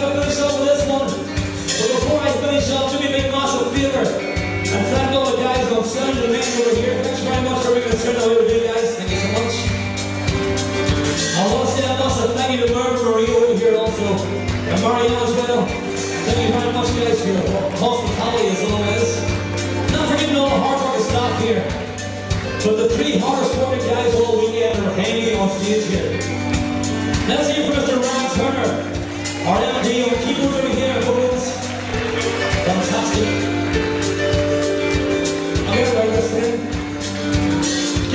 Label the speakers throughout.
Speaker 1: gotta finish up with this one. But before I finish up, do me a big massive favor. And thank all the guys on sound and man over here. Thanks very much for making it turn out you guys. Thank you so much. I want to say a massive thank you to Merv and Maria over here also. And Marianne as well. Thank you very much guys for your hospitality as always. Not forgetting all the hard working staff here. But the three hardest working guys all weekend are hanging on stage here. Let's hear from Mr. Ryan Turner,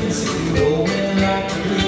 Speaker 1: crazy, going like a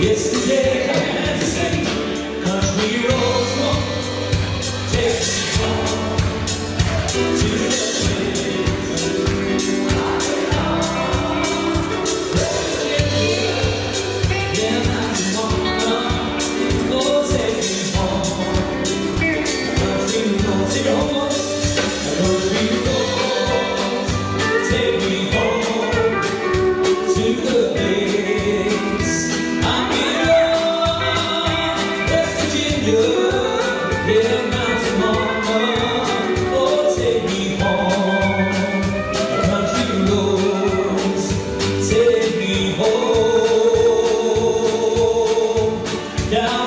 Speaker 1: Yesterday é down.